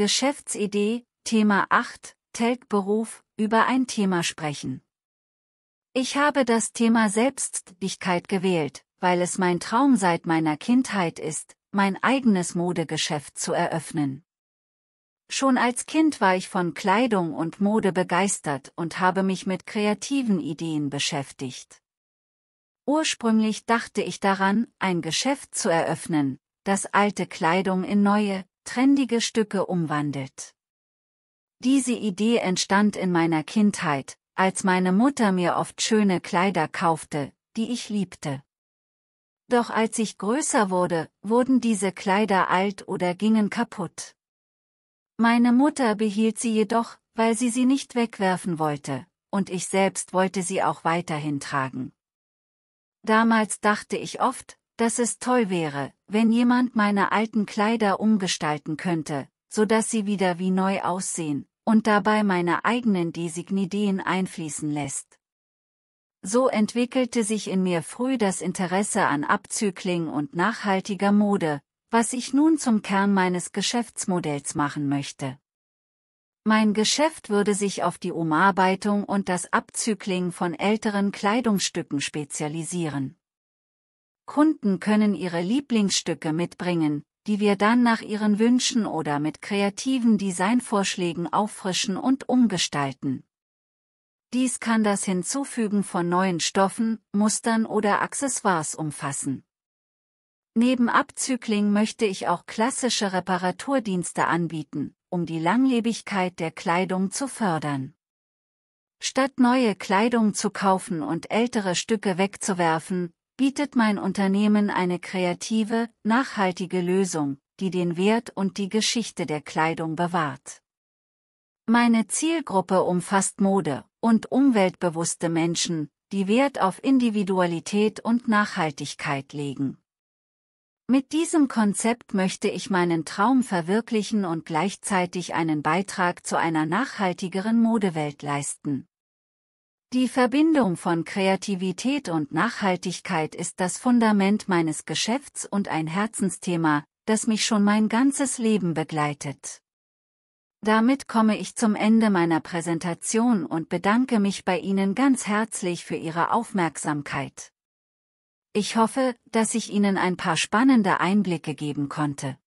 Geschäftsidee, Thema 8, Telg-Beruf, über ein Thema sprechen. Ich habe das Thema Selbstständigkeit gewählt, weil es mein Traum seit meiner Kindheit ist, mein eigenes Modegeschäft zu eröffnen. Schon als Kind war ich von Kleidung und Mode begeistert und habe mich mit kreativen Ideen beschäftigt. Ursprünglich dachte ich daran, ein Geschäft zu eröffnen, das alte Kleidung in neue, trendige Stücke umwandelt. Diese Idee entstand in meiner Kindheit, als meine Mutter mir oft schöne Kleider kaufte, die ich liebte. Doch als ich größer wurde, wurden diese Kleider alt oder gingen kaputt. Meine Mutter behielt sie jedoch, weil sie sie nicht wegwerfen wollte, und ich selbst wollte sie auch weiterhin tragen. Damals dachte ich oft, dass es toll wäre, wenn jemand meine alten Kleider umgestalten könnte, so dass sie wieder wie neu aussehen, und dabei meine eigenen Designideen einfließen lässt. So entwickelte sich in mir früh das Interesse an Abzügling und nachhaltiger Mode, was ich nun zum Kern meines Geschäftsmodells machen möchte. Mein Geschäft würde sich auf die Umarbeitung und das Abzügling von älteren Kleidungsstücken spezialisieren. Kunden können ihre Lieblingsstücke mitbringen, die wir dann nach ihren Wünschen oder mit kreativen Designvorschlägen auffrischen und umgestalten. Dies kann das Hinzufügen von neuen Stoffen, Mustern oder Accessoires umfassen. Neben Abzügling möchte ich auch klassische Reparaturdienste anbieten, um die Langlebigkeit der Kleidung zu fördern. Statt neue Kleidung zu kaufen und ältere Stücke wegzuwerfen, bietet mein Unternehmen eine kreative, nachhaltige Lösung, die den Wert und die Geschichte der Kleidung bewahrt. Meine Zielgruppe umfasst Mode und umweltbewusste Menschen, die Wert auf Individualität und Nachhaltigkeit legen. Mit diesem Konzept möchte ich meinen Traum verwirklichen und gleichzeitig einen Beitrag zu einer nachhaltigeren Modewelt leisten. Die Verbindung von Kreativität und Nachhaltigkeit ist das Fundament meines Geschäfts und ein Herzensthema, das mich schon mein ganzes Leben begleitet. Damit komme ich zum Ende meiner Präsentation und bedanke mich bei Ihnen ganz herzlich für Ihre Aufmerksamkeit. Ich hoffe, dass ich Ihnen ein paar spannende Einblicke geben konnte.